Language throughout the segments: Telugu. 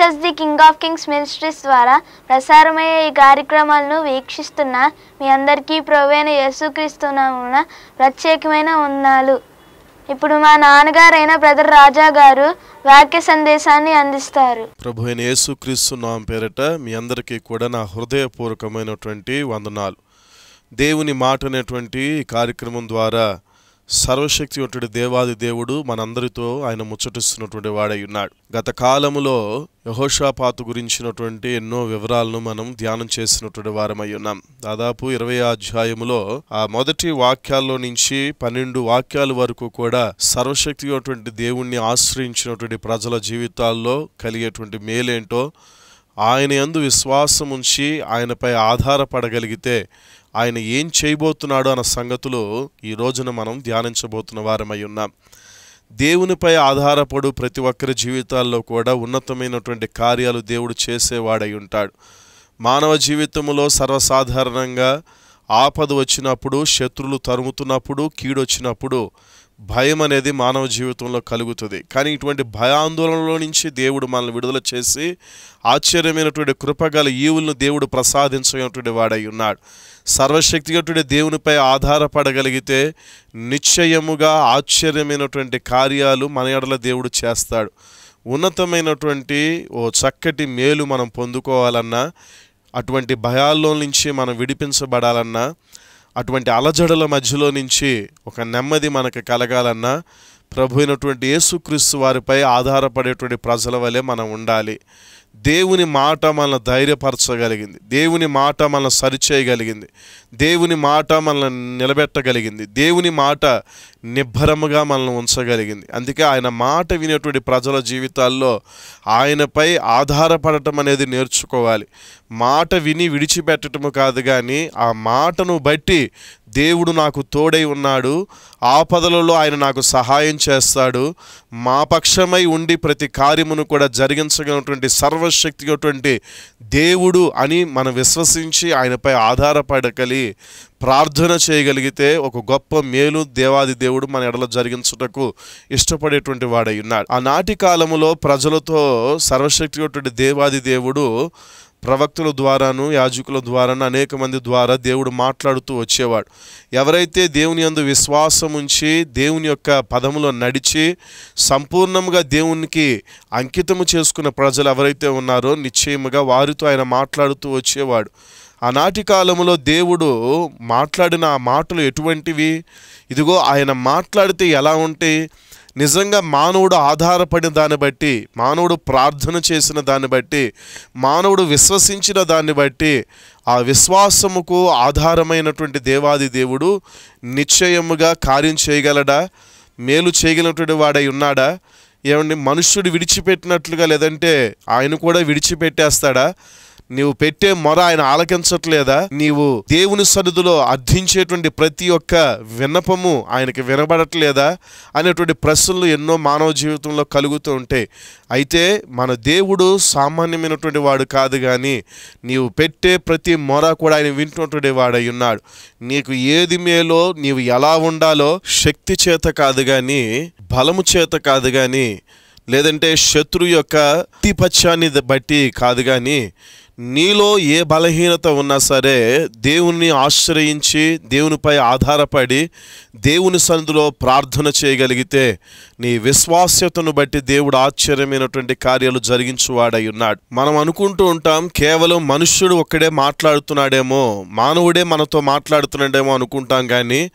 Jesus the king of kings ministries ద్వారా ప్రసారమయ్యే ఈ కార్యక్రమాలను వీక్షిస్తున్న మీ అందరికీ ప్రవేణ యేసుక్రీస్తునామున ప్రత్యేకమైన ఉన్నాలు ఇప్పుడు మా నాన్నగారైన బ్రదర్ రాజా గారు వాక్య సందేశాన్ని అందిస్తారు. ప్రభు అయిన యేసుక్రీస్తు నామ పేరట మీ అందరికీ కూడా నా హృదయపూర్వకమైనటువంటి వందనాలు. దేవుని మాట అనేటువంటి కార్యక్రమం ద్వారా సర్వశక్తివంతుడి దేవాది దేవుడు మనందరితో ఆయన ముచ్చటిస్తున్నటువంటి వాడై ఉన్నాడు. గత కాలములో యహోషాపాతు గురించినటువంటి ఎన్నో వివరాలను మనం ధ్యానం చేసినటువంటి వారమై ఉన్నాం. దాదాపు ఇరవై అధ్యాయములో ఆ మొదటి వాక్యాల్లో నుంచి పన్నెండు వాక్యాల వరకు కూడా సర్వశక్తివంతుడి దేవుణ్ణి ఆశ్రయించినటువంటి ప్రజల జీవితాల్లో కలిగేటువంటి మేలేంటో ఆయన యందు విశ్వాసం ఉంచి ఆయనపై ఆధారపడగలిగితే ఆయన ఏం చేయబోతున్నాడు అన్న సంగతులు ఈ రోజున మనం ధ్యానించబోతున్న వారమై ఉన్నాం. దేవునిపై ఆధారపడు ప్రతి ఒక్కరి జీవితాల్లో కూడా ఉన్నతమైనటువంటి కార్యాలు దేవుడు చేసేవాడై ఉంటాడు. మానవ జీవితంలో సర్వసాధారణంగా ఆపద వచ్చినప్పుడు శత్రులు తరుముతున్నప్పుడు కీడొచ్చినప్పుడు భయం అనేది మానవ జీవితంలో కలుగుతుంది. కానీ ఇటువంటి భయాందోళనలో నుంచి దేవుడు మనల్ని విడుదల చేసి ఆశ్చర్యమైనటువంటి కృపగల ఈవులను దేవుడు ప్రసాదించినటువంటి వాడై ఉన్నాడు. సర్వశక్తిగతుడి దేవునిపై ఆధారపడగలిగితే నిశ్చయముగా ఆశ్చర్యమైనటువంటి కార్యాలు మన ఎడల దేవుడు చేస్తాడు. ఉన్నతమైనటువంటి ఓ చక్కటి మేలు మనం పొందుకోవాలన్నా అటువంటి భయాల్లో నుంచి మనం విడిపించబడాలన్నా అటువంటి అలజడుల మధ్యలో నుంచి ఒక నెమ్మది మనకు కలగాలన్నా ప్రభు అయినటువంటి యేసుక్రీస్తు వారిపై ఆధారపడేటువంటి ప్రజల వలె మనం ఉండాలి. దేవుని మాట మనల్ని ధైర్యపరచగలిగింది. దేవుని మాట మనల్ని సరిచేయగలిగింది. దేవుని మాట మనల్ని నిలబెట్టగలిగింది. దేవుని మాట నిబ్బరముగా మనల్ని ఉంచగలిగింది. అందుకే ఆయన మాట వినేటువంటి ప్రజల జీవితాల్లో ఆయనపై ఆధారపడటం అనేది నేర్చుకోవాలి. మాట విని విడిచిపెట్టటము కాదు కానీ ఆ మాటను బట్టి దేవుడు నాకు తోడై ఉన్నాడు. ఆపదలలో ఆయన నాకు సహాయం చేస్తాడు. మా పక్షమై ఉండి ప్రతి కార్యమును కూడా జరిగించగలిగినటువంటి సర్వశక్తిగటువంటి దేవుడు అని మనం విశ్వసించి ఆయనపై ఆధారపడగలి ప్రార్థన చేయగలిగితే ఒక గొప్ప మేలు దేవాది దేవుడు మన ఎడల జరిగించుటకు ఇష్టపడేటువంటి వాడై ఉన్నాడు. ఆనాటి కాలములో ప్రజలతో సర్వశక్తిగటువంటి దేవాది దేవుడు ప్రవక్తుల ద్వారాను యాజకుల ద్వారాను అనేక మంది ద్వారా దేవుడు మాట్లాడుతూ వచ్చేవాడు. ఎవరైతే దేవుని యందు విశ్వాసం ఉంచి దేవుని యొక్క పదములో నడిచి సంపూర్ణంగా దేవునికి అంకితము చేసుకున్న ప్రజలు ఎవరైతే ఉన్నారో నిశ్చయముగా వారితో ఆయన మాట్లాడుతూ వచ్చేవాడు. ఆనాటి కాలంలో దేవుడు మాట్లాడిన ఆ మాటలు ఎటువంటివి? ఇదిగో ఆయన మాట్లాడితే ఎలా ఉంటాయి నిజంగా మానవుడు ఆధారపడిన దాన్ని బట్టి మానవుడు ప్రార్థన చేసిన దాన్ని బట్టి మానవుడు విశ్వసించిన దాన్ని బట్టి ఆ విశ్వాసముకు ఆధారమైనటువంటి దేవాది దేవుడు నిశ్చయముగా కార్యం చేయగలడా? మేలు చేయగలిగినటువంటి వాడై ఉన్నాడా? ఏమండి మనుష్యుడు విడిచిపెట్టినట్లుగా లేదంటే ఆయన కూడా విడిచిపెట్టేస్తాడా? నీవు పెట్టే మొర ఆయన ఆలకించట్లేదా? నీవు దేవుని సన్నిధిలో అర్థించేటువంటి ప్రతి ఒక్క విన్నపము ఆయనకి వినబడట్లేదా? అనేటువంటి ప్రశ్నలు ఎన్నో మానవ జీవితంలో కలుగుతూ ఉంటాయి. అయితే మన దేవుడు సామాన్యమైనటువంటి వాడు కాదు కానీ నీవు పెట్టే ప్రతి మొర కూడా ఆయన వింటున్నటువంటి వాడై ఉన్నాడు. నీకు ఏది మేలో నీవు ఎలా ఉండాలో శక్తి చేత కాదు కానీ బలము చేత కాదు కానీ లేదంటే శత్రు యొక్క అతిపత్యాన్ని బట్టి కాదు కానీ నీలో ఏ బలహీనత ఉన్నా సరే దేవుణ్ణి ఆశ్రయించి దేవునిపై ఆధారపడి దేవుని సన్నిధిలో ప్రార్థన చేయగలిగితే నీ విశ్వాస్యతను బట్టి దేవుడు ఆశ్చర్యమైనటువంటి కార్యాలు జరిగించువాడై ఉన్నాడు. మనం అనుకుంటూ ఉంటాం కేవలం మనుష్యుడు ఒక్కడే మాట్లాడుతున్నాడేమో మానవుడే మనతో మాట్లాడుతున్నాడేమో అనుకుంటాం కానీ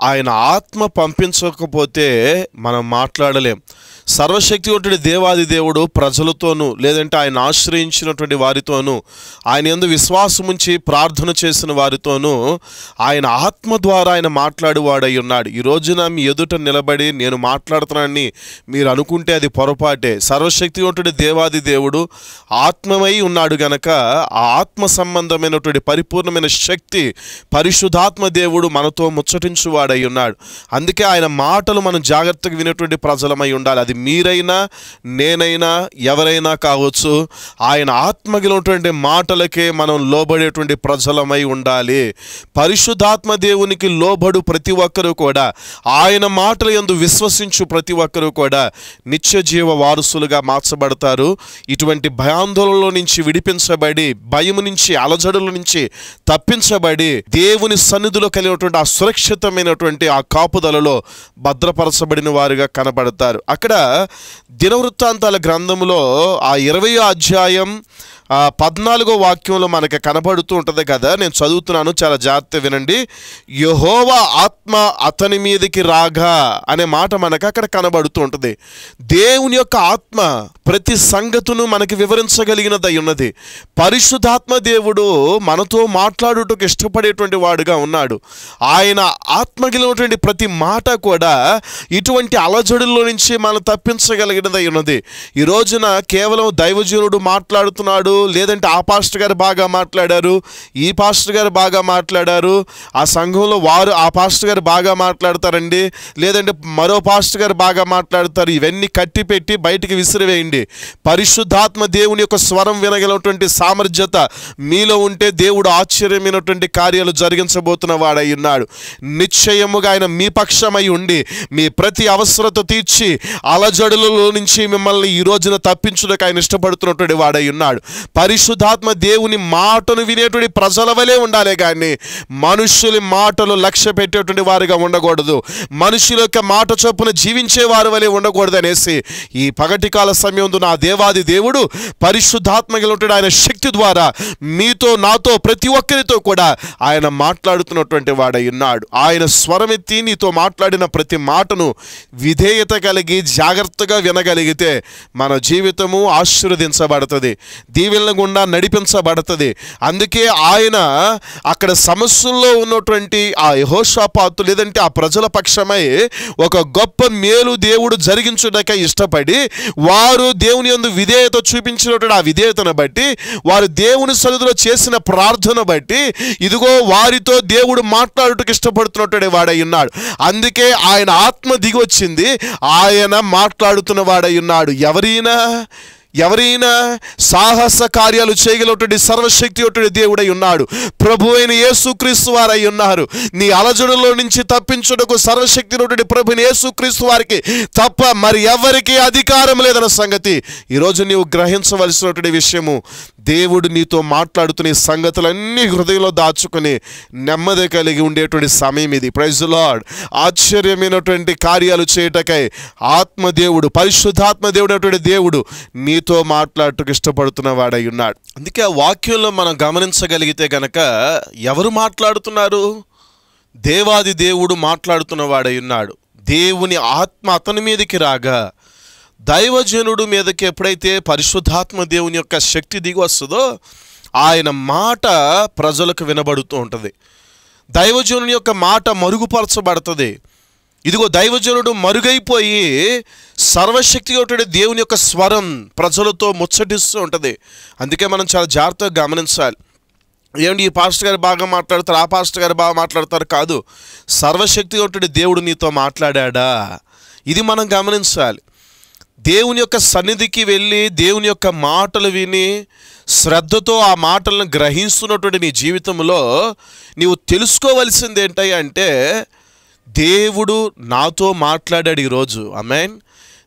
ఆయన ఆత్మ పంపించకపోతే మనం మాట్లాడలేం. సర్వశక్తివంతుడి దేవాది దేవుడు ప్రజలతోనూ లేదంటే ఆయన ఆశ్రయించినటువంటి వారితోనూ ఆయన ఎందు విశ్వాసం ఉంచి ప్రార్థన చేసిన వారితోనూ ఆయన ఆత్మ ద్వారా ఆయన మాట్లాడువాడై ఉన్నాడు. ఈ రోజున మీ ఎదుట నిలబడి నేను మాట్లాడుతున్నానని మీరు అనుకుంటే అది పొరపాటే. సర్వశక్తివంతుడి దేవాది దేవుడు ఆత్మమై ఉన్నాడు గనక ఆ ఆత్మ సంబంధమైనటువంటి పరిపూర్ణమైన శక్తి పరిశుద్ధాత్మ దేవుడు మనతో ముచ్చటించువాడై ఉన్నాడు. అందుకే ఆయన మాటలు మనం జాగ్రత్తగా వినేటువంటి ప్రజలమై ఉండాలి. అది మీరైనా నేనైనా ఎవరైనా కావచ్చు ఆయన ఆత్మగినటువంటి మాటలకే మనం లోబడేటువంటి ప్రజలమై ఉండాలి. పరిశుద్ధాత్మ దేవునికి లోబడు ప్రతి ఒక్కరూ కూడా ఆయన మాటల యందు విశ్వసించు ప్రతి ఒక్కరూ కూడా నిత్య జీవ వారసులుగా మార్చబడతారు. ఇటువంటి భయాందోళనలో నుంచి విడిపించబడి భయం నుంచి అలజడుల నుంచి తప్పించబడి దేవుని సన్నిధిలో కలిగినటువంటి ఆ సురక్షితమైనటువంటి ఆ కాపుదలలో భద్రపరచబడిన వారుగా కనబడతారు. అక్కడ దినవృత్తాంతాల గ్రంథంలో ఆ ఇరవై అధ్యాయం పద్నాలుగో వాక్యంలో మనకి కనబడుతూ ఉంటుంది కదా నేను చదువుతున్నాను చాలా జాగ్రత్త వినండి. యహోవా ఆత్మ అతని మీదకి రాగా అనే మాట మనకు అక్కడ కనబడుతూ ఉంటుంది. దేవుని యొక్క ఆత్మ ప్రతి సంగతును మనకి వివరించగలిగినదై ఉన్నది. పరిశుద్ధాత్మ దేవుడు మనతో మాట్లాడుటకు ఇష్టపడేటువంటి వాడుగా ఉన్నాడు. ఆయన ఆత్మగిలినటువంటి ప్రతి మాట కూడా ఇటువంటి అలజడుల్లో నుంచి మనం తప్పించగలిగినదై ఉన్నది. ఈ రోజున కేవలం దైవజనుడు మాట్లాడుతున్నాడు లేదంటే ఆ పాస్టర్ గారు బాగా మాట్లాడారు ఈ పాస్టర్ గారు బాగా మాట్లాడారు ఆ సంఘంలో వారు ఆ పాస్టర్ గారు బాగా మాట్లాడతారండి లేదంటే మరో పాస్టర్ గారు బాగా మాట్లాడతారు ఇవన్నీ కట్టి పెట్టి బయటికి విసిరివేయండి. పరిశుద్ధాత్మ దేవుని యొక్క స్వరం వినగలటువంటి సామర్థ్యత మీలో ఉంటే దేవుడు ఆశ్చర్యమైనటువంటి కార్యాలు జరిగించబోతున్న వాడై ఉన్నాడు. నిశ్చయముగా ఆయన మీ పక్షమై ఉండి మీ ప్రతి అవసరత తీర్చి అలజడులలో నుంచి మిమ్మల్ని ఈ రోజున తప్పించుటకు ఆయన ఇష్టపడుతున్నటువంటి వాడై ఉన్నాడు. పరిశుద్ధాత్మ దేవుని మాటను వినేటువంటి ప్రజల వలె ఉండాలి కానీ మనుషుల మాటలు లక్ష్య పెట్టేటువంటి వారిగా ఉండకూడదు. మనుషుల యొక్క మాట చొప్పున జీవించే వారి వలె ఉండకూడదు అనేసి ఈ పగటి కాల నా దేవాది దేవుడు పరిశుద్ధాత్మ ఉంటాడు ఆయన శక్తి ద్వారా మీతో నాతో ప్రతి ఒక్కరితో కూడా ఆయన మాట్లాడుతున్నటువంటి వాడై ఉన్నాడు. ఆయన స్వరమెత్తి నీతో మాట్లాడిన ప్రతి మాటను విధేయత కలిగి జాగ్రత్తగా వినగలిగితే మన జీవితము ఆశీర్వదించబడుతుంది. దీవెనల గుండా నడిపించబడుతుంది. అందుకే ఆయన అక్కడ సమస్యల్లో ఉన్నటువంటి ఆ యహోషాపాతు లేదంటే ఆ ప్రజల పక్షమై ఒక గొప్ప మేలు దేవుడు జరిగించుటకై ఇష్టపడి వారు దేవుని యందు విధేయత చూపించినటువంటి ఆ విధేయతను బట్టి వారు దేవుని సన్నిధిలో చేసిన ప్రార్థన బట్టి ఇదిగో వారితో దేవుడు మాట్లాడుటకు ఇష్టపడుతున్నటువంటి వాడై ఉన్నాడు. అందుకే ఆయన ఆత్మ దిగి వచ్చింది. ఆయన మాట్లాడుతున్న వాడై ఉన్నాడు. ఎవరైనా ఎవరైనా సాహస కార్యాలు చేయగలటువంటి సర్వశక్తి ఒకటి దేవుడై ఉన్నాడు. ప్రభు అయిన యేసుక్రీస్తు వారై ఉన్నారు. నీ అలజడులో నుంచి తప్పించుటకు సర్వశక్తి ఒకటి ప్రభుని యేసుక్రీస్తు వారికి తప్ప మరి ఎవరికి అధికారం లేదన్న సంగతి. ఈరోజు నీవు గ్రహించవలసినటువంటి విషయము దేవుడు నీతో మాట్లాడుతున్న సంగతులన్నీ హృదయంలో దాచుకుని నెమ్మది కలిగి ఉండేటువంటి సమయం ఇది. ప్రైజ్ లార్డ్ ఆశ్చర్యమైనటువంటి కార్యాలు చేయటకై ఆత్మదేవుడు పరిశుద్ధాత్మదేవుడు అటువంటి దేవుడు నీతో మాట్లాడటకు ఇష్టపడుతున్న వాడై ఉన్నాడు. అందుకే ఆ వాక్యంలో మనం గమనించగలిగితే గనక ఎవరు మాట్లాడుతున్నారు? దేవాది దేవుడు మాట్లాడుతున్న వాడై ఉన్నాడు. దేవుని ఆత్మ అతని మీదకి రాగా దైవజనుడు మీదకి ఎప్పుడైతే పరిశుద్ధాత్మ దేవుని యొక్క శక్తి దిగి వస్తుందో ఆయన మాట ప్రజలకు వినబడుతూ ఉంటుంది. దైవజనుని యొక్క మాట మరుగుపరచబడుతుంది. ఇదిగో దైవజనుడు మరుగైపోయి సర్వశక్తి ఒకటి దేవుని యొక్క స్వరం ప్రజలతో ముచ్చటిస్తూ ఉంటుంది. అందుకే మనం చాలా జాగ్రత్తగా గమనించాలి. ఏమండి ఈ పాస్టర్ గారు బాగా మాట్లాడతారు ఆ పాస్టర్ గారు బాగా మాట్లాడతారు కాదు. సర్వశక్తి ఒకటి దేవుడు నీతో మాట్లాడా ఇది మనం గమనించాలి. దేవుని యొక్క సన్నిధికి వెళ్ళి దేవుని యొక్క మాటలు విని శ్రద్ధతో ఆ మాటలను గ్రహిస్తున్నటువంటి నీ జీవితంలో నీవు తెలుసుకోవలసింది ఏంటంటే అంటే దేవుడు నాతో మాట్లాడాడు ఈరోజు. అమెన్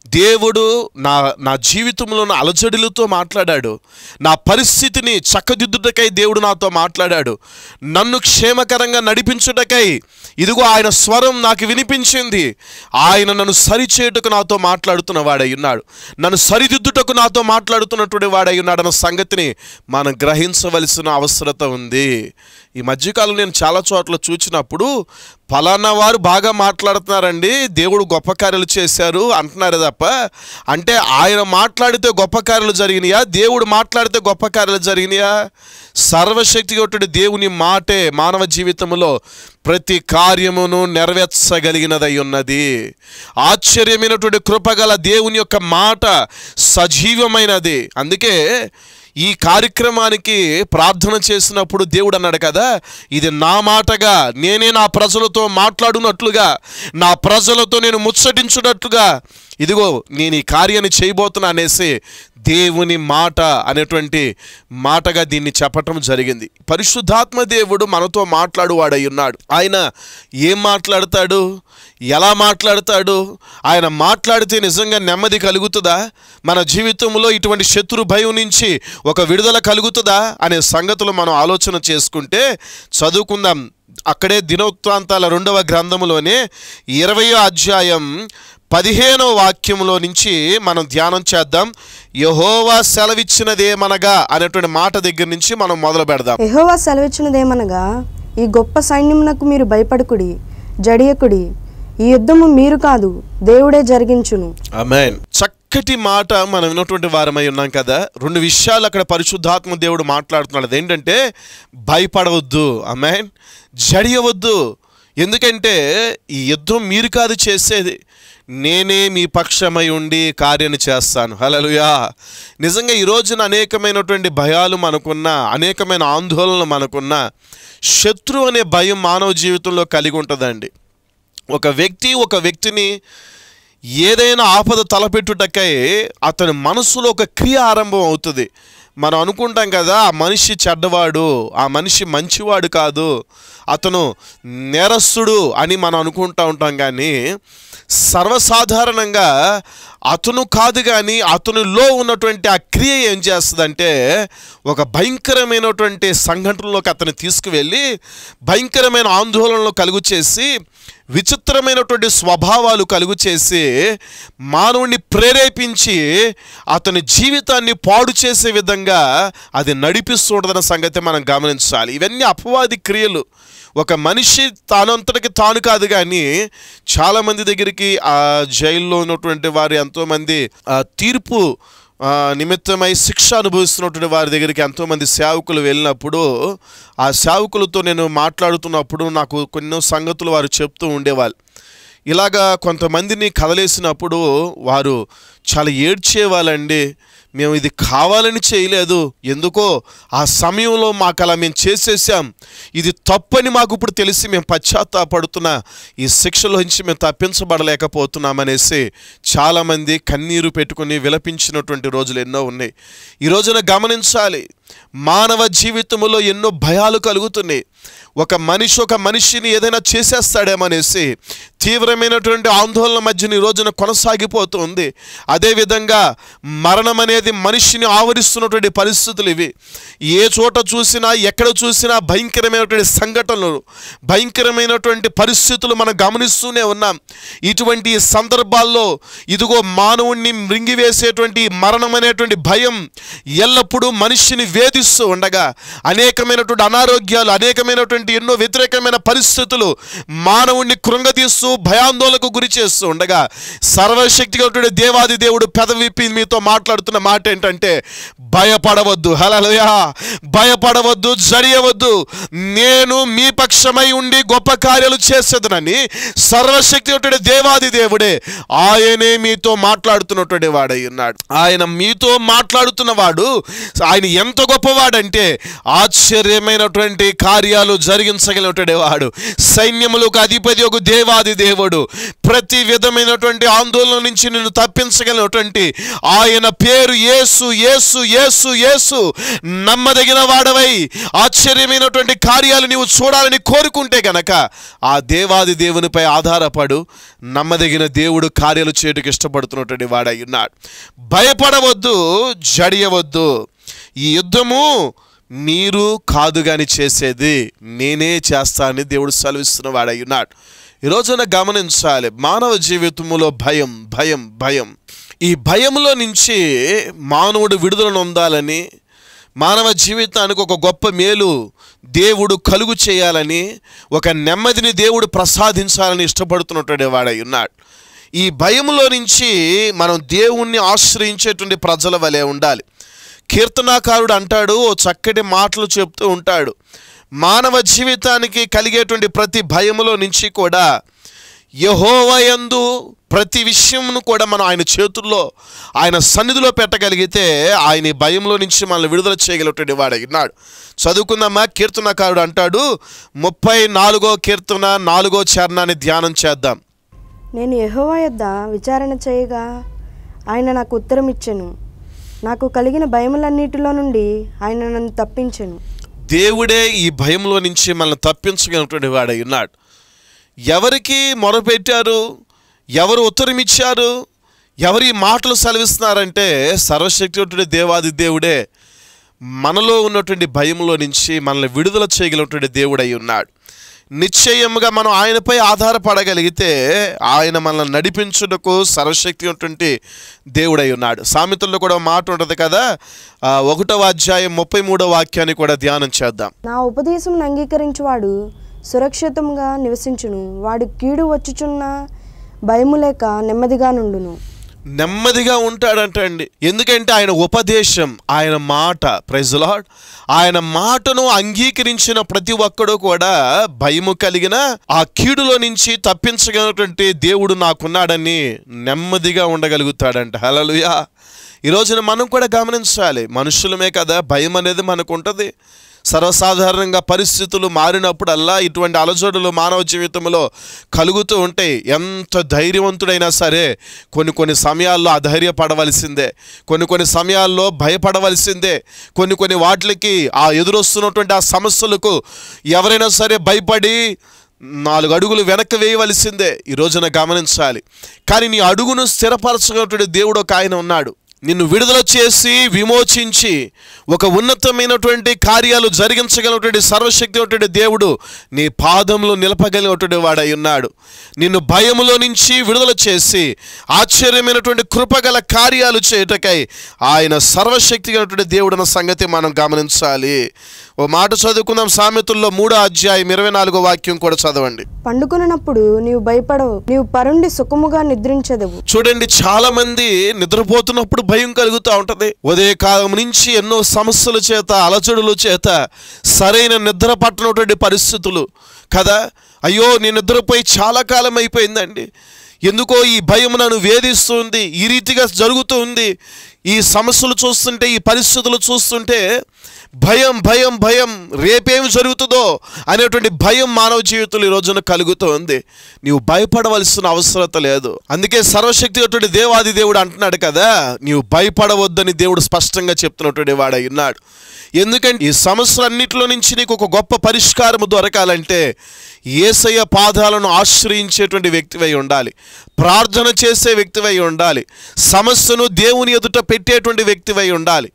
దేవుడు నా నా జీవితంలో ఉన్న అలజడులతో మాట్లాడాడు. నా పరిస్థితిని చక్కదిద్దుటకై దేవుడు నాతో మాట్లాడాడు. నన్ను క్షేమకరంగా నడిపించుటకై ఇదిగో ఆయన స్వరం నాకు వినిపించింది. ఆయన నన్ను సరిచేయుటకు నాతో మాట్లాడుతున్న వాడై ఉన్నాడు. నన్ను సరిదిద్దుటకు నాతో మాట్లాడుతున్నటువంటి వాడై ఉన్నాడు అన్న సంగతిని మనం గ్రహించవలసిన అవసరత ఉంది. ఈ మధ్యకాలం నేను చాలా చోట్ల చూచినప్పుడు ఫలానా వారు బాగా మాట్లాడుతున్నారండి. దేవుడు గొప్ప కార్యాలు చేశారు అంటున్నారు తప్ప అంటే ఆయన మాట్లాడితే గొప్ప కార్యాలు జరిగినాయా? దేవుడు మాట్లాడితే గొప్ప కార్యాలు జరిగినాయా? సర్వశక్తి దేవుని మాటే మానవ జీవితంలో ప్రతి కార్యమును నెరవేర్చగలిగినదై ఉన్నది. ఆశ్చర్యమైనటువంటి కృపగల దేవుని యొక్క మాట సజీవమైనది. అందుకే ఈ కార్యక్రమానికి ప్రార్థన చేసినప్పుడు దేవుడు అన్నాడు కదా ఇది నా మాటగా నేనే నా ప్రజలతో మాట్లాడునట్లుగా నా ప్రజలతో నేను ముచ్చటించున్నట్లుగా ఇదిగో నేను ఈ కార్యాన్ని చేయబోతున్నా అనేసి దేవుని మాట అనేటువంటి మాటగా దీన్ని చెప్పటం జరిగింది. పరిశుద్ధాత్మ దేవుడు మనతో మాట్లాడువాడై ఉన్నాడు ఆయన ఏం మాట్లాడతాడు? ఎలా మాట్లాడతాడు? ఆయన మాట్లాడితే నిజంగా నెమ్మది కలుగుతుందా? మన జీవితంలో ఇటువంటి శత్రు భయం నుంచి ఒక విడుదల కలుగుతుందా? అనే సంగతులు మనం ఆలోచన చేసుకుంటే చదువుకుందాం. అక్కడే దినోత్వాంతాల రెండవ గ్రంథములోనే ఇరవయో అధ్యాయం పదిహేనవ వాక్యంలో నుంచి మనం ధ్యానం చేద్దాం. యహోవా సెలవిచ్చినదేమనగా అనేటువంటి మాట దగ్గర నుంచి మనం మొదలు పెడదాం. యెహోవా సెలవిచ్చినదేమనగా ఈ గొప్ప సైన్యమునకు మీరు భయపడకుడి జడియకుడి ఈ యుద్ధము మీరు కాదు దేవుడే జరిగించును. అమెన్ చక్కటి మాట మనం విన్నటువంటి వారమై ఉన్నాం కదా. రెండు విషయాలు అక్కడ పరిశుద్ధాత్మ దేవుడు మాట్లాడుతున్నాడు. అదేంటంటే భయపడవద్దు. అమెన్ జడియవద్దు. ఎందుకంటే ఈ యుద్ధం మీరు కాదు చేసేది. నేనే మీ పక్షమై ఉండి కార్యాన్ని చేస్తాను. హలలుయా నిజంగా ఈ రోజున అనేకమైనటువంటి భయాలు మనకున్న అనేకమైన ఆందోళనలు మనకున్న శత్రు అనే భయం మానవ జీవితంలో కలిగి ఉంటుందండి. ఒక వ్యక్తి ఒక వ్యక్తిని ఏదైనా ఆపద తలపెట్టుటకై అతని మనసులో ఒక క్రియ ఆరంభం అవుతుంది. మనం అనుకుంటాం కదా ఆ మనిషి చెడ్డవాడు ఆ మనిషి మంచివాడు కాదు అతను నేరస్తుడు అని మనం అనుకుంటా ఉంటాం కానీ సర్వసాధారణంగా అతను కాదు కానీ అతనిలో ఉన్నటువంటి ఆ క్రియ ఏం చేస్తుందంటే ఒక భయంకరమైనటువంటి సంఘటనలోకి అతను తీసుకువెళ్ళి భయంకరమైన ఆందోళనలు కలుగు చేసి విచిత్రమైనటువంటి స్వభావాలు కలుగు చేసి మానవుణ్ణి ప్రేరేపించి అతని జీవితాన్ని పాడు చేసే విధంగా అది నడిపిస్తుండదన్న సంగతి మనం గమనించాలి. ఇవన్నీ అపవాది క్రియలు. ఒక మనిషి తానంతటికి తాను కాదు కానీ చాలామంది దగ్గరికి ఆ జైల్లో ఉన్నటువంటి వారు ఎంతోమంది తీర్పు నిమిత్తమై శిక్ష అనుభవిస్తున్నటువంటి వారి దగ్గరికి ఎంతోమంది సేవకులు వెళ్ళినప్పుడు ఆ సేవకులతో నేను మాట్లాడుతున్నప్పుడు నాకు కొన్ని సంగతులు వారు చెప్తూ ఉండేవాళ్ళు. ఇలాగా కొంతమందిని కదలేసినప్పుడు వారు చాలా ఏడ్చేవాళ్ళండి. మేము ఇది కావాలని చేయలేదు. ఎందుకో ఆ సమయంలో మాకు అలా మేము చేసేసాం. ఇది తప్పని మాకు ఇప్పుడు తెలిసి మేము పశ్చాత్తాపడుతున్న ఈ శిక్షలోంచి మేము తప్పించబడలేకపోతున్నామనేసి చాలామంది కన్నీరు పెట్టుకుని విలపించినటువంటి రోజులు ఎన్నో ఉన్నాయి. ఈ రోజున గమనించాలి. మానవ జీవితంలో ఎన్నో భయాలు కలుగుతున్నాయి. ఒక మనిషి ఒక మనిషిని ఏదైనా చేసేస్తాడేమనేసి తీవ్రమైనటువంటి ఆందోళన మధ్యన ఈ రోజున కొనసాగిపోతుంది. అదేవిధంగా మరణం అనేది మనిషిని ఆవరిస్తున్నటువంటి పరిస్థితులు ఇవి. ఏ చోట చూసినా ఎక్కడ చూసినా భయంకరమైనటువంటి సంఘటనలు భయంకరమైనటువంటి పరిస్థితులు మనం గమనిస్తూనే ఉన్నాం. ఇటువంటి సందర్భాల్లో ఇదిగో మానవుణ్ణి మృంగివేసేటువంటి మరణం అనేటువంటి భయం ఎల్లప్పుడూ మనిషిని వేధిస్తూ ఉండగా అనేకమైనటువంటి అనారోగ్యాలు అనేకమైనటువంటి ఎన్నో వ్యతిరేకమైన పరిస్థితులు మానవుణ్ణి కృంగతీస్తూ భయాందోళనకు గురి చేస్తూ ఉండగా సర్వశక్తిగా దేవాది దేవుడు పెదవిప్పి మీతో మాట్లాడుతున్న మాట ఏంటంటే భయపడవద్దు. హలలుయా భయపడవద్దు జడియవద్దు. నేను మీ పక్షమై ఉండి గొప్ప కార్యాలు చేసేదనని సర్వశక్తి దేవాది దేవుడే ఆయనే మీతో మాట్లాడుతున్నటువంటి వాడై ఉన్నాడు. ఆయన మీతో మాట్లాడుతున్న వాడు ఆయన ఎంత గొప్పవాడంటే ఆశ్చర్యమైనటువంటి కార్యాలు జరిగించగలిగినటువంటి వాడు. సైన్యములకు అధిపతి ఒక దేవాది దేవుడు. ప్రతి విధమైనటువంటి ఆందోళన నుంచి నిన్ను తప్పించగలిగినటువంటి ఆయన పేరు యేసు యేసు యేసు యేసు. నమ్మదగిన వాడవై. ఆశ్చర్యమైనటువంటి కార్యాలు నీవు చూడాలని కోరుకుంటే గనక ఆ దేవాది దేవునిపై ఆధారపడు. నమ్మదగిన దేవుడు కార్యాలు చేయడానికి ఇష్టపడుతున్నటువంటి వాడై ఉన్నాడు. భయపడవద్దు జడియవద్దు. ఈ యుద్ధము మీరు కాదు కానీ చేసేది నేనే చేస్తానని దేవుడు సెలవిస్తున్న వాడై ఉన్నాడు. ఈ రోజున గమనించాలి మానవ జీవితంలో భయం భయం భయం. ఈ భయంలో నుంచి మానవుడు విడుదలను ఉందాలని మానవ జీవితానికి ఒక గొప్ప మేలు దేవుడు కలుగు చేయాలని ఒక నెమ్మదిని దేవుడు ప్రసాదించాలని ఇష్టపడుతున్నటువంటి వాడై ఉన్నాడు. ఈ భయంలో నుంచి మనం దేవుణ్ణి ఆశ్రయించేటువంటి ప్రజల వలె ఉండాలి. కీర్తనాకారుడు అంటాడు ఓ చక్కటి మాటలు చెప్తూ ఉంటాడు. మానవ జీవితానికి కలిగేటువంటి ప్రతి భయములో నుంచి కూడా యహోవయందు ప్రతి విషయంను కూడా మనం ఆయన చేతుల్లో ఆయన సన్నిధిలో పెట్టగలిగితే ఆయన భయంలో నుంచి మనల్ని విడుదల చేయగలిగినటువంటి వాడు ఉన్నాడు చదువుకుందామా? కీర్తనకారుడు అంటాడు ముప్పై నాలుగో కీర్తన నాలుగో చరణాన్ని ధ్యానం చేద్దాం. నేను యహోవా యొద్ద విచారణ చేయగా ఆయన నాకు ఉత్తరం ఇచ్చాను నాకు కలిగిన భయములన్నిటిలో నుండి ఆయన నన్ను తప్పించను. దేవుడే ఈ భయంలో నుంచి మనల్ని తప్పించగలిగినటువంటి వాడై ఉన్నాడు. ఎవరికి మొరపెట్టారు? ఎవరు ఉత్తరం ఇచ్చారు? ఎవరి మాటలు సెలవిస్తున్నారంటే సర్వశక్తివంతుడి దేవాది దేవుడే మనలో ఉన్నటువంటి భయంలో నుంచి మనల్ని విడుదల చేయగలిగినటువంటి దేవుడై ఉన్నాడు. నిశ్చయముగా మనం ఆయనపై ఆధారపడగలిగితే ఆయన మనల్ని నడిపించుటకు సర్వశక్తి ఉన్నటువంటి దేవుడై ఉన్నాడు. సామెతల్లో కూడా మాట ఉంటుంది కదా ఒకటవ అధ్యాయం ముప్పై మూడవ వాక్యాన్ని కూడా ధ్యానం చేద్దాం. నా ఉపదేశం అంగీకరించువాడు సురక్షితంగా నివసించును. వాడు కీడు వచ్చుచున్న భయము లేక నెమ్మదిగా నుండును. నెమ్మదిగా ఉంటాడంట అండి. ఎందుకంటే ఆయన ఉపదేశం ఆయన మాట ప్రెజలాడ్ ఆయన మాటను అంగీకరించిన ప్రతి ఒక్కడు కూడా భయము కలిగిన ఆ కీడులో నుంచి తప్పించగలిగినటువంటి దేవుడు నాకున్నాడని నెమ్మదిగా ఉండగలుగుతాడంట. హలలుయా ఈ రోజున మనం కూడా గమనించాలి. మనుషులమే కదా భయం అనేది మనకు ఉంటుంది. సర్వసాధారణంగా పరిస్థితులు మారినప్పుడల్లా ఇటువంటి అలజడులు మానవ జీవితంలో కలుగుతూ ఉంటాయి ఎంత ధైర్యవంతుడైనా సరే కొన్ని కొన్ని సమయాల్లో అధైర్యపడవలసిందే. కొన్ని కొన్ని సమయాల్లో భయపడవలసిందే. కొన్ని కొన్ని వాటికి ఆ ఎదురొస్తున్నటువంటి ఆ సమస్యలకు ఎవరైనా సరే భయపడి నాలుగు అడుగులు వెనక్కి వేయవలసిందే. ఈ రోజున గమనించాలి. కానీ నీ అడుగును స్థిరపరచగలిగినటువంటి దేవుడు ఒక ఆయన ఉన్నాడు. నిన్ను విడుదల చేసి విమోచించి ఒక ఉన్నతమైనటువంటి కార్యాలు జరిగించగలిగినటువంటి సర్వశక్తి దేవుడు నీ పాదంలో నిలపగలిగినటువంటి వాడై ఉన్నాడు. నిన్ను భయములో నుంచి విడుదల చేసి ఆశ్చర్యమైనటువంటి కృపగల కార్యాలు చేయుటకై ఆయన సర్వశక్తి దేవుడు అన్న సంగతి మనం గమనించాలి. ఓ మాట చదువుకుందాం. సామెతల్లో మూడో అధ్యాయం ఇరవై నాలుగో వాక్యం కూడా చదవండి. పండుకొనినప్పుడు నీవు భయపడవు నీవు పరుండి సుఖముగా నిద్రించదవు. చూడండి చాలా మంది నిద్రపోతున్నప్పుడు భయం కలుగుతూ ఉంటది. ఉదయకాలం నుంచి ఎన్నో సమస్యల చేత అలజడుల చేత సరైన నిద్ర పట్టనటువంటి పరిస్థితులు. కదా? అయ్యో నేను నిద్రపోయి చాలా కాలం అయిపోయిందండి. ఎందుకో ఈ భయం నన్ను వేధిస్తుంది ఈ రీతిగా జరుగుతూ ఉంది ఈ సమస్యలు చూస్తుంటే ఈ పరిస్థితులు చూస్తుంటే భయం భయం భయం రేపేమి జరుగుతుందో అనేటువంటి భయం మానవ జీవితంలో ఈ రోజున కలుగుతూ ఉంది నీవు భయపడవలసిన అవసరత లేదు. అందుకే సర్వశక్తి దేవాది దేవుడు అంటున్నాడు కదా నీవు భయపడవద్దని దేవుడు స్పష్టంగా చెప్తున్నటువంటి వాడై ఉన్నాడు. ఎందుకంటే ఈ సమస్యలన్నింటిలో నుంచి నీకు ఒక గొప్ప పరిష్కారం దొరకాలంటే ఏసయ్య పాదాలను ఆశ్రయించేటువంటి వ్యక్తివై ఉండాలి. ప్రార్థన చేసే వ్యక్తివై ఉండాలి. సమస్యను దేవుని ఎదుట పెట్టేటువంటి వ్యక్తివై ఉండాలి.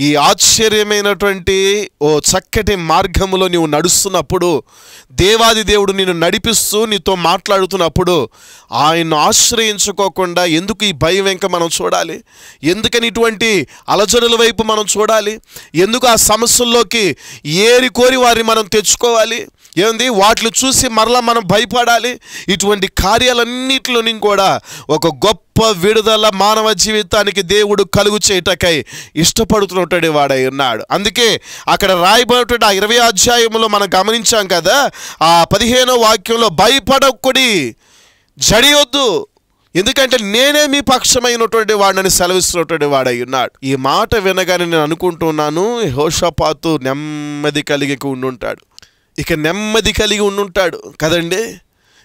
ఈ ఆశ్చర్యమైనటువంటి ఓ చక్కటి మార్గములో నీవు నడుస్తున్నప్పుడు దేవాది దేవుడు నిన్ను నడిపిస్తూ నీతో మాట్లాడుతున్నప్పుడు ఆయన్ను ఆశ్రయించుకోకుండా ఎందుకు ఈ భయం వెంక మనం చూడాలి? ఎందుకని ఇటువంటి అలజడుల వైపు మనం చూడాలి? ఎందుకు ఆ సమస్యల్లోకి ఏరి కోరి వారిని మనం తెచ్చుకోవాలి? ఏంది? వాటిని చూసి మరలా మనం భయపడాలి? ఇటువంటి కార్యాలన్నిటిలో కూడా ఒక గొప్ప విడుదల మానవ జీవితానికి దేవుడు కలుగు చేయటకై ఇష్టపడుతున్నటువంటి వాడై ఉన్నాడు. అందుకే అక్కడ రాయబడినటువంటి ఆ ఇరవై అధ్యాయంలో మనం గమనించాం కదా ఆ పదిహేనో వాక్యంలో భయపడకుడి జడియొద్దు. ఎందుకంటే నేనే మీ పక్షమైనటువంటి వాడిని సెలవిస్తున్నటువంటి వాడై ఉన్నాడు. ఈ మాట వినగానే నేను అనుకుంటున్నాను హోషపాతు నెమ్మది కలిగి ఉండుంటాడు. ఇక నెమ్మది కలిగి ఉండుంటాడు. కదండి?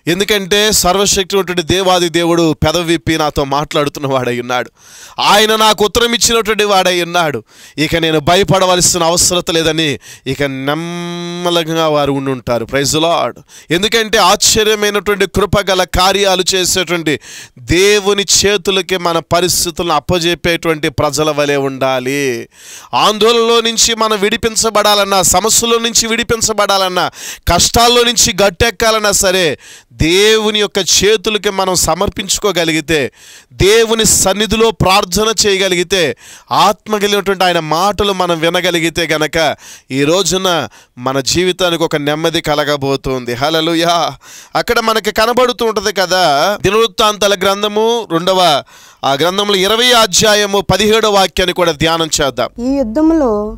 ఎందుకంటే సర్వశక్తి దేవాది దేవుడు పెదవిప్పి నాతో మాట్లాడుతున్న వాడై ఉన్నాడు. ఆయన నాకు ఉత్తరం ఇచ్చినటువంటి వాడై ఉన్నాడు. ఇక నేను భయపడవలసిన అవసరత లేదని ఇక నెమ్మలంగా వారు ఉండుంటారు. ప్రైజులాడ్ ఎందుకంటే ఆశ్చర్యమైనటువంటి కృపగల కార్యాలు చేసేటువంటి దేవుని చేతులకి మన పరిస్థితులను అప్పజెప్పేటువంటి ప్రజల వలె ఉండాలి. ఆందోళనలో నుంచి మనం విడిపించబడాలన్నా సమస్యల నుంచి విడిపించబడాలన్నా కష్టాల్లో నుంచి గట్టెక్కాలన్నా సరే దేవుని యొక్క చేతులకి మనం సమర్పించుకోగలిగితే దేవుని సన్నిధిలో ప్రార్థన చేయగలిగితే ఆత్మ కలిగినటువంటి ఆయన మాటలు మనం వినగలిగితే గనక ఈ రోజున మన జీవితానికి ఒక నెమ్మది కలగబోతుంది. హలలుయా అక్కడ మనకి కనబడుతూ ఉంటుంది కదా దినవృత్తాంతాల గ్రంథము రెండవ ఆ గ్రంథంలో ఇరవై అధ్యాయము పదిహేడవ వాక్యాన్ని కూడా ధ్యానం చేద్దాం. ఈ యుద్ధంలో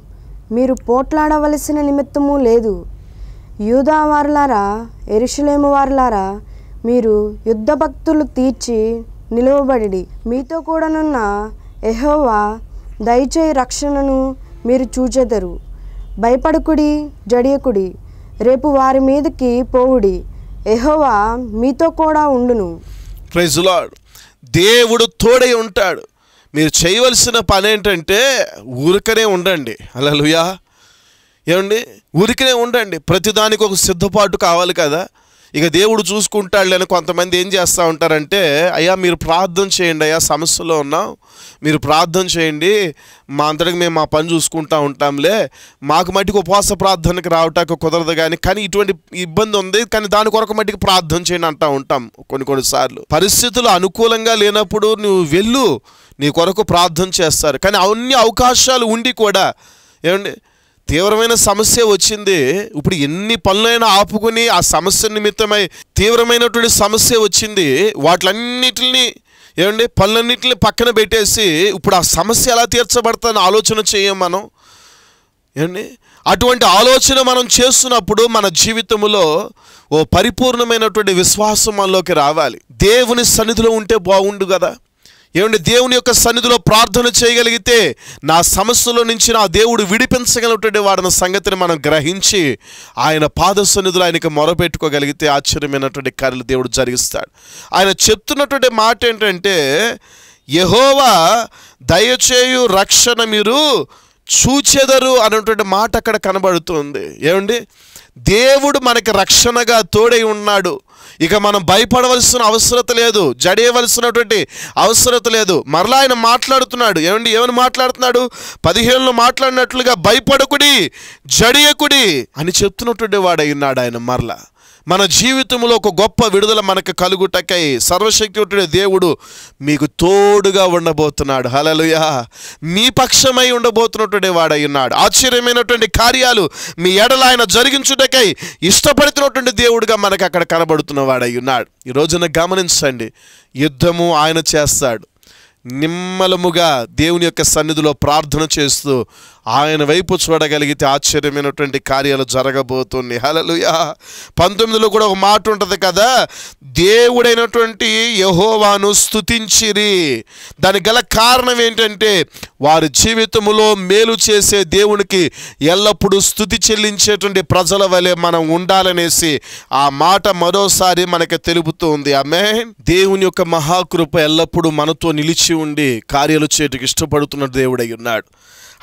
మీరు పోట్లాడవలసిన నిమిత్తము లేదు. యూదా వారులారా ఎరుషులేము వారులారా మీరు యుద్ధ భక్తులు తీర్చి నిలువబడి మీతో కూడానున్న ఎహోవా దయచేయి రక్షణను మీరు చూచెదరు. భయపడకుడి జడియకుడి రేపు వారి మీదకి పోవుడి. ఎహోవా మీతో కూడా ఉండును. ప్రైజ్ దేవుడు తోడై ఉంటాడు. మీరు చేయవలసిన పని ఏంటంటే ఊరికనే ఉండండి. అలలుయా ఏమండి? ఊరికనే ఉండండి. ప్రతిదానికి ఒక సిద్ధపాటు కావాలి కదా. ఇక దేవుడు చూసుకుంటాడు అని కొంతమంది ఏం చేస్తూ ఉంటారంటే అయ్యా మీరు ప్రార్థన చేయండి. అయ్యా సమస్యలో ఉన్నాం. మీరు ప్రార్థన చేయండి. మా అంతటికి మేము మా పని చూసుకుంటూ ఉంటాంలే. మాకు మట్టికి ఉపవాస ప్రార్థనకి రావటానికి కుదరదు కానీ కానీ ఇటువంటి ఇబ్బంది ఉంది. కానీ దాని కొరకు మట్టికి ప్రార్థన చేయండి అంటూ ఉంటాం కొన్ని కొన్నిసార్లు పరిస్థితులు అనుకూలంగా లేనప్పుడు నువ్వు వెళ్ళు. నీ కొరకు ప్రార్థన చేస్తారు. కానీ అన్ని అవకాశాలు ఉండి కూడా ఏమండి తీవ్రమైన సమస్య వచ్చింది. ఇప్పుడు ఎన్ని పనులైనా ఆపుకుని ఆ సమస్య నిమిత్తమై తీవ్రమైనటువంటి సమస్య వచ్చింది. వాటిలన్నిటిని ఏమండి? పనులన్నింటిని పక్కన పెట్టేసి ఇప్పుడు ఆ సమస్య ఎలా తీర్చబడతాని ఆలోచన చేయం మనం. ఏమండి? అటువంటి ఆలోచన మనం చేస్తున్నప్పుడు మన జీవితంలో ఓ పరిపూర్ణమైనటువంటి విశ్వాసం మనలోకి రావాలి. దేవుని సన్నిధిలో ఉంటే బాగుండు కదా. ఏమండి దేవుని యొక్క సన్నిధిలో ప్రార్థన చేయగలిగితే నా సమస్యలో నుంచి నా దేవుడు విడిపించగలటువంటి వాడిన సంగతిని మనం గ్రహించి ఆయన పాద సన్నిధిలో ఆయనకి మొరపెట్టుకోగలిగితే ఆశ్చర్యమైనటువంటి కార్యలు దేవుడు జరిగిస్తాడు. ఆయన చెప్తున్నటువంటి మాట ఏంటంటే యహోవా దయచేయు రక్షణ మీరు చూచెదరు అనేటువంటి మాట అక్కడ కనబడుతుంది. ఏమండి? దేవుడు మనకి రక్షణగా తోడై ఉన్నాడు. ఇక మనం భయపడవలసిన అవసరత లేదు జడేయవలసినటువంటి అవసరత లేదు. మరలా ఆయన మాట్లాడుతున్నాడు. ఏమండి ఏమని మాట్లాడుతున్నాడు? పదిహేనులో మాట్లాడినట్లుగా భయపడకుడి జడియకుడి అని చెప్తున్నటువంటి వాడై ఉన్నాడు ఆయన మరలా. మన జీవితంలో ఒక గొప్ప విడుదల మనకు కలుగుటకై సర్వశక్తి దేవుడు మీకు తోడుగా ఉండబోతున్నాడు. హలలుయా మీ పక్షమై ఉండబోతున్నటువంటి వాడై ఉన్నాడు. ఆశ్చర్యమైనటువంటి కార్యాలు మీ ఎడల ఆయన జరిగించుటకై ఇష్టపడుతున్నటువంటి దేవుడుగా మనకు అక్కడ కనబడుతున్న వాడై ఉన్నాడు. ఈ రోజున గమనించండి. యుద్ధము ఆయన చేస్తాడు. నిమ్మలముగా దేవుని యొక్క సన్నిధిలో ప్రార్థన చేస్తూ ఆయన వైపు చూడగలిగితే ఆశ్చర్యమైనటువంటి కార్యాలు జరగబోతుంది హలలుయా పంతొమ్మిదిలో కూడా ఒక మాట ఉంటుంది కదా దేవుడైనటువంటి యహోవాను స్థుతించిరి దానికి గల కారణం ఏంటంటే వారి జీవితములో మేలు చేసే దేవునికి ఎల్లప్పుడూ స్థుతి చెల్లించేటువంటి ప్రజల వలె మనం ఉండాలనేసి ఆ మాట మరోసారి మనకి తెలుపుతోంది ఆమె దేవుని యొక్క మహాకృప ఎల్లప్పుడూ మనతో నిలిచి ఉండి కార్యాలు చేయటకు ఇష్టపడుతున్న దేవుడై ఉన్నాడు.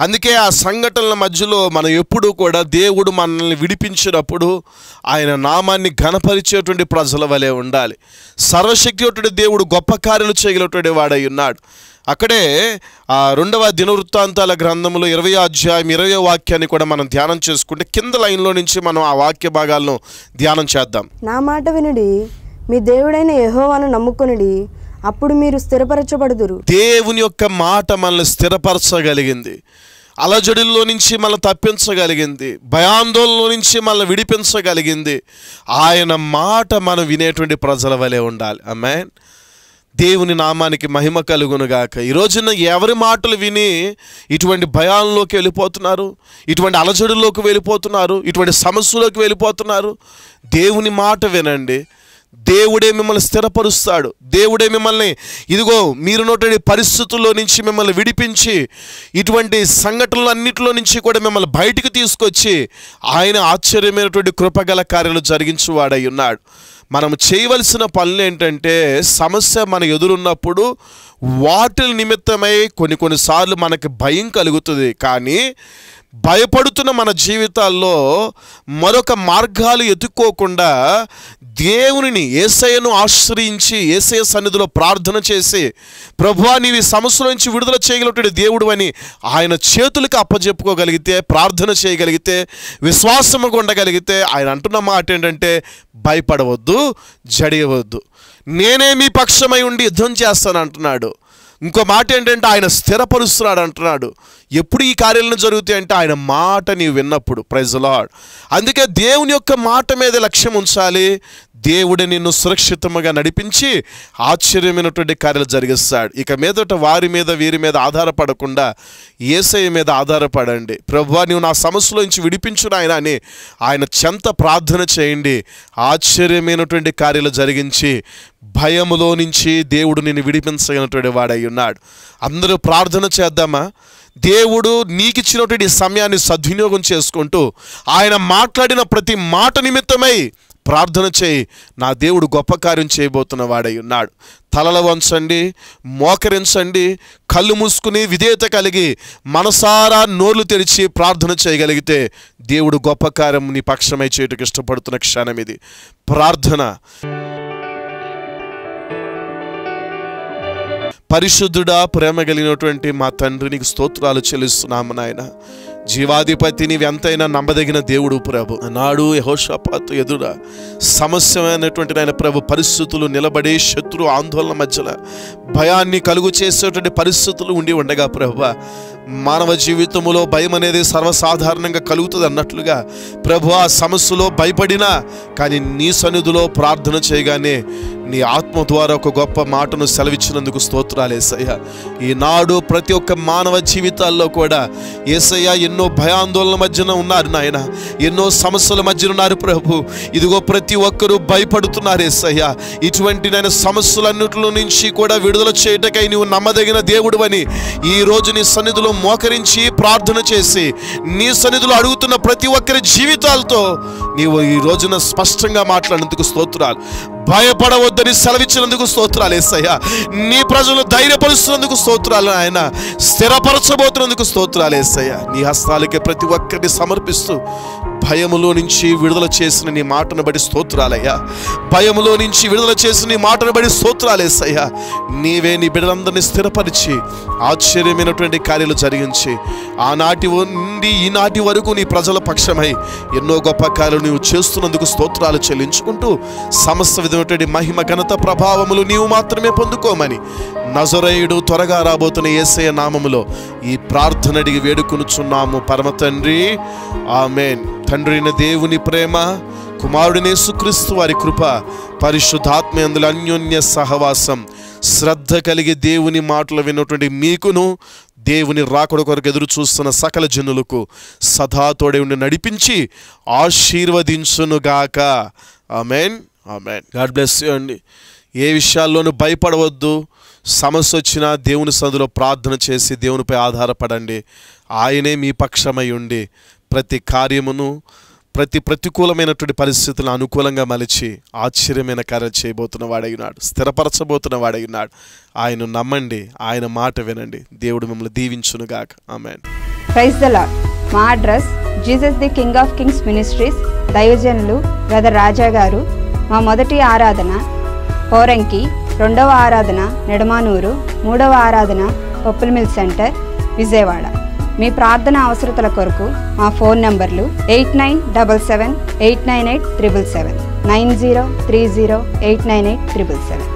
అందుకే ఆ సంఘటనల మధ్యలో మనం ఎప్పుడూ కూడా దేవుడు మనల్ని విడిపించినప్పుడు ఆయన నామాన్ని ఘనపరిచేటువంటి ప్రజల వలె ఉండాలి. సర్వశక్తి దేవుడు గొప్ప కార్యాలు చేయగలటువంటి వాడై ఉన్నాడు. అక్కడే ఆ రెండవ దినవృత్తాంతాల గ్రంథంలో ఇరవై అధ్యాయం ఇరవై వాక్యాన్ని కూడా మనం ధ్యానం చేసుకుంటే కింద లైన్లో నుంచి మనం ఆ వాక్య భాగాలను ధ్యానం చేద్దాం. నా మాట వినుడి మీ దేవుడైన యెహోవాను నమ్ముకొనుడి అప్పుడు మీరు స్థిరపరచబడుదురు. దేవుని యొక్క మాట మనల్ని స్థిరపరచగలిగింది. అలజడిల్లో నుంచి మనల్ని తప్పించగలిగింది. భయాందోళనలో నుంచి మనల్ని విడిపించగలిగింది. ఆయన మాట మనం వినేటువంటి ప్రజల వలె ఉండాలి. అమ్మాన్ దేవుని నామానికి మహిమ కలుగునుగాక ఈ రోజున ఎవరి మాటలు విని ఇటువంటి భయాల్లోకి వెళ్ళిపోతున్నారు? ఇటువంటి అలజడుల్లోకి వెళ్ళిపోతున్నారు? ఇటువంటి సమస్యలోకి వెళ్ళిపోతున్నారు? దేవుని మాట వినండి. దేవుడే మిమ్మల్ని స్థిరపరుస్తాడు. దేవుడే మిమ్మల్ని ఇదిగో మీరున్నటువంటి పరిస్థితుల్లో నుంచి మిమ్మల్ని విడిపించి ఇటువంటి సంఘటనలు అన్నిటిలో నుంచి కూడా మిమ్మల్ని బయటికి తీసుకొచ్చి ఆయన ఆశ్చర్యమైనటువంటి కృపగల కార్యాలు జరిగించువాడై ఉన్నాడు. మనం చేయవలసిన పనులు ఏంటంటే సమస్య మన ఎదురున్నప్పుడు వాటి నిమిత్తమై కొన్ని కొన్నిసార్లు మనకి భయం కలుగుతుంది. కానీ భయపడుతున్న మన జీవితాల్లో మరొక మార్గాలు ఎత్తుక్కోకుండా దేవునిని ఏసయ్యను ఆశ్రయించి ఏసయ్య సన్నిధిలో ప్రార్థన చేసి ప్రభువా నీవి సమస్యల నుంచి విడుదల చేయగలటువంటి దేవుడు అని ఆయన చేతులకు అప్పజెప్పుకోగలిగితే ప్రార్థన చేయగలిగితే విశ్వాసముగా ఉండగలిగితే ఆయన అంటున్న మాట ఏంటంటే భయపడవద్దు జడియవద్దు. నేనే మీ పక్షమై ఉండి యుద్ధం చేస్తాను అంటున్నాడు. ఇంకో మాట ఏంటంటే ఆయన స్థిరపరుస్తున్నాడు అంటున్నాడు. ఎప్పుడు ఈ కార్యాలను జరుగుతాయి అంటే ఆయన మాట నీవు విన్నప్పుడు. ప్రైజ్ లాడ్ అందుకే దేవుని యొక్క మాట మీద లక్ష్యం ఉంచాలి. దేవుడే నిన్ను సురక్షితముగా నడిపించి ఆశ్చర్యమైనటువంటి కార్యాలు జరిగిస్తాడు. ఇక మీదట వారి మీద వీరి మీద ఆధారపడకుండా ఏసయ్య మీద ఆధారపడండి. ప్రభువా నీవు నా సమస్యలో నుంచి విడిపించు నాయన అని ఆయన చెంత ప్రార్థన చేయండి. ఆశ్చర్యమైనటువంటి కార్యాలు జరిగించి భయములో నుంచి దేవుడు నిన్ను విడిపించగలిగినటువంటి వాడై ఉన్నాడు. అందరూ ప్రార్థన చేద్దామా? దేవుడు నీకిచ్చినటువంటి ఇచ్చినటువంటి సమయాన్ని సద్వినియోగం చేసుకుంటూ ఆయన మాట్లాడిన ప్రతి మాట నిమిత్తమై ప్రార్థన చేయి. నా దేవుడు గొప్ప కార్యం చేయబోతున్న వాడై ఉన్నాడు. తలల వంచండి మోకరించండి కళ్ళు మూసుకుని విధేయత కలిగి మనసారా నోర్లు తెరిచి ప్రార్థన చేయగలిగితే దేవుడు గొప్ప కార్యం నీ పక్షమై చేయటకు ఇష్టపడుతున్న క్షణం ఇది. ప్రార్థన. పరిశుద్ధుడా ప్రేమ కలిగినటువంటి మా తండ్రి నీకు స్తోత్రాలు చెల్లిస్తున్నాము నాయన. జీవాధిపతి నీవు ఎంతైనా నమ్మదగిన దేవుడు ప్రభు. నాడు యహోషపాత్ ఎదుర సమస్యమైనటువంటి నాయన ప్రభు పరిస్థితులు నిలబడి శత్రు ఆందోళన మధ్యలో భయాన్ని కలుగు చేసేటువంటి పరిస్థితులు ఉండి ఉండగా ప్రభు. మానవ జీవితంలో భయం అనేది సర్వసాధారణంగా కలుగుతుంది అన్నట్లుగా ప్రభు ఆ సమస్యలో భయపడినా కానీ నీ సన్నిధిలో ప్రార్థన చేయగానే నీ ఆత్మ ద్వారా ఒక గొప్ప మాటను సెలవిచ్చినందుకు స్తోత్రాలు ఏసయ్య. ఈనాడు ప్రతి ఒక్క మానవ జీవితాల్లో కూడా ఏసయ్య ఎన్నో భయాందోళన మధ్యన ఉన్నారు నాయన. ఎన్నో సమస్యల మధ్యన ఉన్నారు ప్రభు. ఇదిగో ప్రతి ఒక్కరూ భయపడుతున్నారు ఏసయ్య. ఇటువంటి నేను సమస్యలన్నింటిలో నుంచి కూడా విడుదల చేయటకై నీవు నమ్మదగిన దేవుడు అని ఈ నీ సన్నిధిలో మోకరించి ప్రార్థన చేసి నీ సన్నిధిలో అడుగుతున్న ప్రతి ఒక్కరి జీవితాలతో నీవు ఈ రోజున స్పష్టంగా మాట్లాడినందుకు స్తోత్రాలు. భయపడవద్దని సెలవిచ్చినందుకు స్తోత్రాలు ఏసయ్యా. నీ ప్రజలు ధైర్యపరుస్తున్నందుకు స్తోత్రాలు ఆయన స్థిరపరచబోతున్నందుకు స్తోత్రాలు ఏసయ్యా. నీ హస్తాలకి ప్రతి ఒక్కరిని సమర్పిస్తూ భయములో నుంచి విడుదల చేసిన నీ మాటను బడి స్తోత్రాలయ్యా. భయములో నుంచి విడుదల చేసిన నీ మాటను బడి స్తోత్రాలేసయ్యా. నీవే నీ బిడ్డలందరినీ స్థిరపరిచి ఆశ్చర్యమైనటువంటి కార్యాలు జరిగించి ఆనాటి ఉండి నుండి ఈనాటి వరకు నీ ప్రజల పక్షమై ఎన్నో గొప్ప కార్యాలు నీవు చేస్తున్నందుకు స్తోత్రాలు చెల్లించుకుంటూ సమస్త విధమైనటువంటి మహిమ ఘనత ప్రభావములు నీవు మాత్రమే పొందుకోమని నజరేయుడు త్వరగా రాబోతున్న యేసయ్య నామములో ఈ ప్రార్థన అడిగి వేడుకొనుచున్నాము. పరమ తండ్రి ఆమెన్. తండ్రి అయిన దేవుని ప్రేమ కుమారుడిని యేసుక్రీస్తు వారి కృప పరిశుద్ధాత్మ అందులో అన్యోన్య సహవాసం శ్రద్ధ కలిగి దేవుని మాటలు విన్నటువంటి మీకును దేవుని రాకడ కొరకు ఎదురు చూస్తున్న సకల జనులకు సదా తోడే ఉండి నడిపించి ఆశీర్వదించునుగాక. Amen. Amen. God bless you అండి. ఏ విషయాల్లోనూ భయపడవద్దు. సమస్య వచ్చినా దేవుని సందులో ప్రార్థన చేసి దేవునిపై ఆధారపడండి. ఆయనే మీ పక్షమై ఉండి ప్రతి కార్యమును ప్రతి ప్రతికూలమైనటువంటి పరిస్థితులను అనుకూలంగా మలిచి ఆశ్చర్యమైన కార్యాలు చేయబోతున్న వాడైనాడు స్థిరపరచబోతున్న వాడైనాడు. ఆయన నమ్మండి ఆయన మాట వినండి. దేవుడు మిమ్మల్ని దీవించునుగాక. ఆమె ప్రైజ్ ద లాడ్ మా address Jesus the king of kings ministries దైవజనులు బ్రదర్ రాజా గారు మా మొదటి ఆరాధన పోరంకి రెండవ ఆరాధన నెడమానూరు మూడవ ఆరాధన పప్పుల మిల్ సెంటర్ విజయవాడ. మీ ప్రార్థన అవసరతల కొరకు మా ఫోన్ నంబర్లు eight nine double seven eight nine eight triple seven nine zero three zero eight nine eight triple seven.